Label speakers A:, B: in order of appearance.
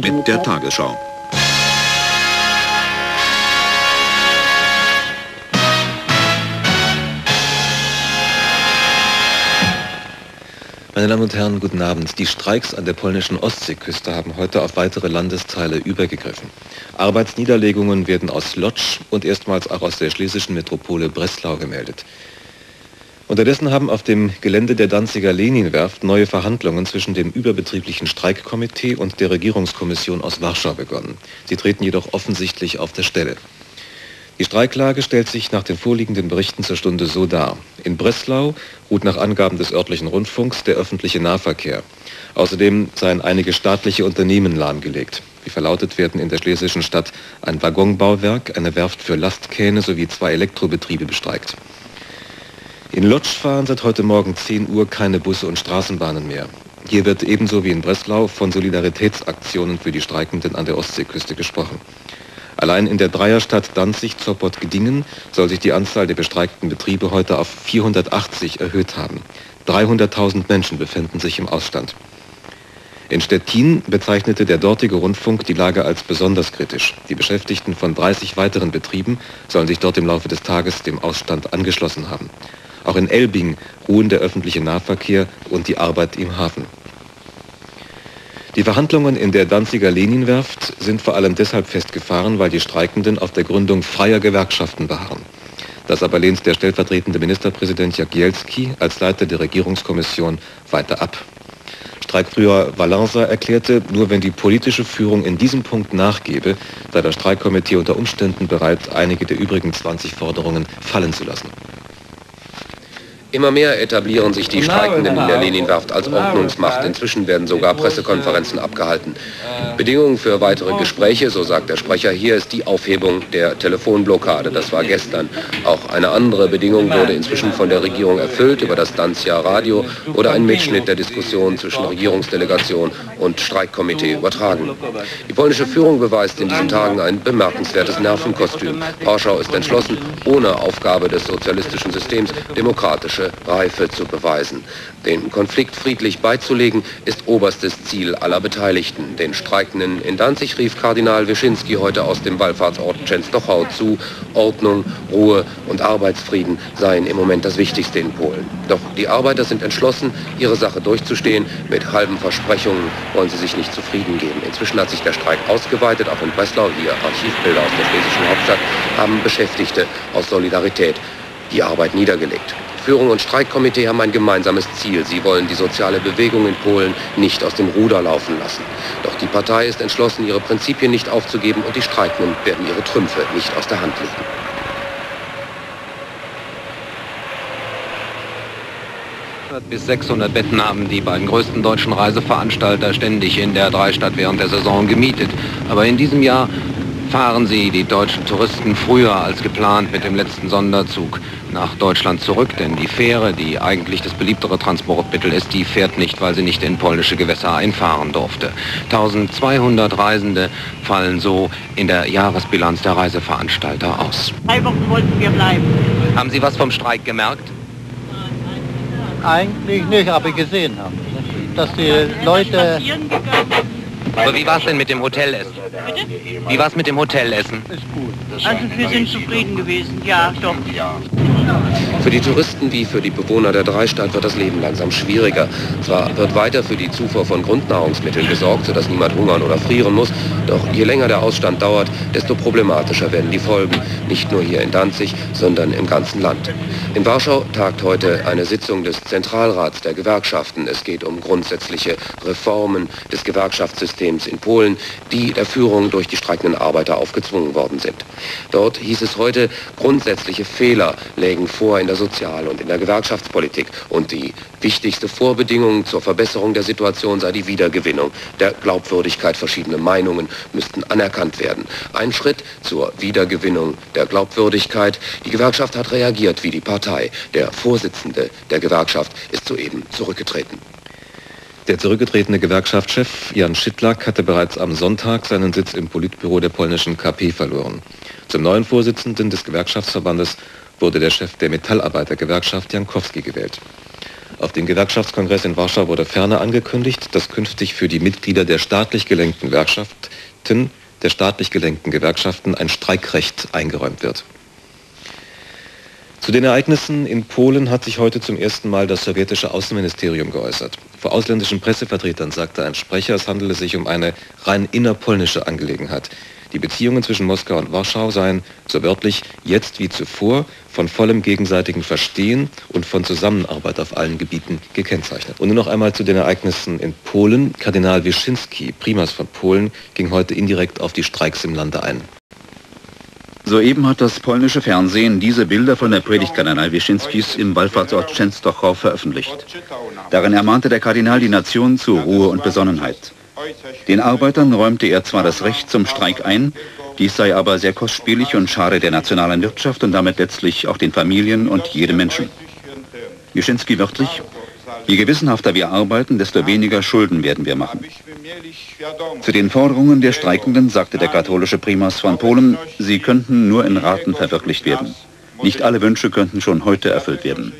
A: mit der Tagesschau.
B: Meine Damen und Herren, guten Abend. Die Streiks an der polnischen Ostseeküste haben heute auf weitere Landesteile übergegriffen. Arbeitsniederlegungen werden aus Lodz und erstmals auch aus der schlesischen Metropole Breslau gemeldet. Unterdessen haben auf dem Gelände der Danziger Leninwerft neue Verhandlungen zwischen dem überbetrieblichen Streikkomitee und der Regierungskommission aus Warschau begonnen. Sie treten jedoch offensichtlich auf der Stelle. Die Streiklage stellt sich nach den vorliegenden Berichten zur Stunde so dar. In Breslau ruht nach Angaben des örtlichen Rundfunks der öffentliche Nahverkehr. Außerdem seien einige staatliche Unternehmen lahmgelegt. Wie verlautet werden in der schlesischen Stadt ein Waggonbauwerk, eine Werft für Lastkähne sowie zwei Elektrobetriebe bestreikt. In Lodz fahren seit heute Morgen 10 Uhr keine Busse und Straßenbahnen mehr. Hier wird ebenso wie in Breslau von Solidaritätsaktionen für die Streikenden an der Ostseeküste gesprochen. Allein in der Dreierstadt Danzig-Zoppot-Gedingen soll sich die Anzahl der bestreikten Betriebe heute auf 480 erhöht haben. 300.000 Menschen befinden sich im Ausstand. In Stettin bezeichnete der dortige Rundfunk die Lage als besonders kritisch. Die Beschäftigten von 30 weiteren Betrieben sollen sich dort im Laufe des Tages dem Ausstand angeschlossen haben. Auch in Elbing ruhen der öffentliche Nahverkehr und die Arbeit im Hafen. Die Verhandlungen in der Danziger Leninwerft sind vor allem deshalb festgefahren, weil die Streikenden auf der Gründung freier Gewerkschaften beharren. Das aber lehnt der stellvertretende Ministerpräsident Jagielski als Leiter der Regierungskommission weiter ab. Streikführer Valenza erklärte, nur wenn die politische Führung in diesem Punkt nachgebe, sei das Streikkomitee unter Umständen bereit, einige der übrigen 20 Forderungen fallen zu lassen.
C: Immer mehr etablieren sich die Streikenden in der Leninwerft als Ordnungsmacht. Inzwischen werden sogar Pressekonferenzen abgehalten. Bedingung für weitere Gespräche, so sagt der Sprecher hier, ist die Aufhebung der Telefonblockade. Das war gestern. Auch eine andere Bedingung wurde inzwischen von der Regierung erfüllt. Über das Danzia Radio oder ein Mitschnitt der Diskussion zwischen Regierungsdelegation und Streikkomitee übertragen. Die polnische Führung beweist in diesen Tagen ein bemerkenswertes Nervenkostüm. Warschau ist entschlossen, ohne Aufgabe des sozialistischen Systems demokratische politische Reife zu beweisen. Den Konflikt friedlich beizulegen, ist oberstes Ziel aller Beteiligten. Den Streikenden in Danzig rief Kardinal Wyszynski heute aus dem Wallfahrtsort Częstochow zu, Ordnung, Ruhe und Arbeitsfrieden seien im Moment das Wichtigste in Polen. Doch die Arbeiter sind entschlossen, ihre Sache durchzustehen. Mit halben Versprechungen wollen sie sich nicht zufrieden geben. Inzwischen hat sich der Streik ausgeweitet. Auch in Breslau, hier Archivbilder aus der schlesischen Hauptstadt, haben Beschäftigte aus Solidarität die Arbeit niedergelegt. Führung und Streikkomitee haben ein gemeinsames Ziel. Sie wollen die soziale Bewegung in Polen nicht aus dem Ruder laufen lassen. Doch die Partei ist entschlossen, ihre Prinzipien nicht aufzugeben und die Streikenden werden ihre Trümpfe nicht aus der Hand legen.
D: Bis 600 Betten haben die beiden größten deutschen Reiseveranstalter ständig in der Dreistadt während der Saison gemietet. Aber in diesem Jahr fahren sie, die deutschen Touristen, früher als geplant mit dem letzten Sonderzug nach Deutschland zurück, denn die Fähre, die eigentlich das beliebtere Transportmittel ist, die fährt nicht, weil sie nicht in polnische Gewässer einfahren durfte. 1200 Reisende fallen so in der Jahresbilanz der Reiseveranstalter aus.
E: Drei Wochen wollten wir bleiben.
D: Haben Sie was vom Streik gemerkt?
F: Eigentlich nicht, aber gesehen haben, dass die Leute...
D: Aber wie war es denn mit dem Hotelessen?
E: Bitte?
D: Wie war es mit dem Hotelessen?
E: Also wir sind zufrieden gewesen, ja, doch.
C: Für die Touristen wie für die Bewohner der Dreistadt wird das Leben langsam schwieriger. Zwar wird weiter für die Zufuhr von Grundnahrungsmitteln gesorgt, sodass niemand hungern oder frieren muss, doch je länger der Ausstand dauert, desto problematischer werden die Folgen, nicht nur hier in Danzig, sondern im ganzen Land. In Warschau tagt heute eine Sitzung des Zentralrats der Gewerkschaften. Es geht um grundsätzliche Reformen des Gewerkschaftssystems in Polen, die der Führung durch die streikenden Arbeiter aufgezwungen worden sind. Dort hieß es heute, grundsätzliche Fehler lägen vor in der Sozial- und in der Gewerkschaftspolitik und die wichtigste Vorbedingung zur Verbesserung der Situation sei die Wiedergewinnung der Glaubwürdigkeit. Verschiedene Meinungen müssten anerkannt werden. Ein Schritt zur Wiedergewinnung der Glaubwürdigkeit. Die Gewerkschaft hat reagiert wie die Partei. Der Vorsitzende der Gewerkschaft ist soeben zurückgetreten.
B: Der zurückgetretene Gewerkschaftschef Jan Schittlack hatte bereits am Sonntag seinen Sitz im Politbüro der polnischen KP verloren. Zum neuen Vorsitzenden des Gewerkschaftsverbandes wurde der Chef der Metallarbeitergewerkschaft Jankowski gewählt. Auf dem Gewerkschaftskongress in Warschau wurde ferner angekündigt, dass künftig für die Mitglieder der staatlich gelenkten Gewerkschaften, der staatlich gelenkten Gewerkschaften ein Streikrecht eingeräumt wird. Zu den Ereignissen in Polen hat sich heute zum ersten Mal das sowjetische Außenministerium geäußert. Vor ausländischen Pressevertretern sagte ein Sprecher, es handele sich um eine rein innerpolnische Angelegenheit. Die Beziehungen zwischen Moskau und Warschau seien, so wörtlich, jetzt wie zuvor von vollem gegenseitigen Verstehen und von Zusammenarbeit auf allen Gebieten gekennzeichnet. Und nun noch einmal zu den Ereignissen in Polen. Kardinal Wyszynski, Primas von Polen, ging heute indirekt auf die Streiks im Lande ein.
A: Soeben hat das polnische Fernsehen diese Bilder von der Predigt Kardinal Wyszynskis im Wallfahrtsort Częstochow veröffentlicht. Darin ermahnte der Kardinal die Nation zur Ruhe und Besonnenheit. Den Arbeitern räumte er zwar das Recht zum Streik ein, dies sei aber sehr kostspielig und schade der nationalen Wirtschaft und damit letztlich auch den Familien und jedem Menschen. Wyszynski wörtlich, Je gewissenhafter wir arbeiten, desto weniger Schulden werden wir machen. Zu den Forderungen der Streikenden sagte der katholische Primas von Polen, sie könnten nur in Raten verwirklicht werden. Nicht alle Wünsche könnten schon heute erfüllt werden.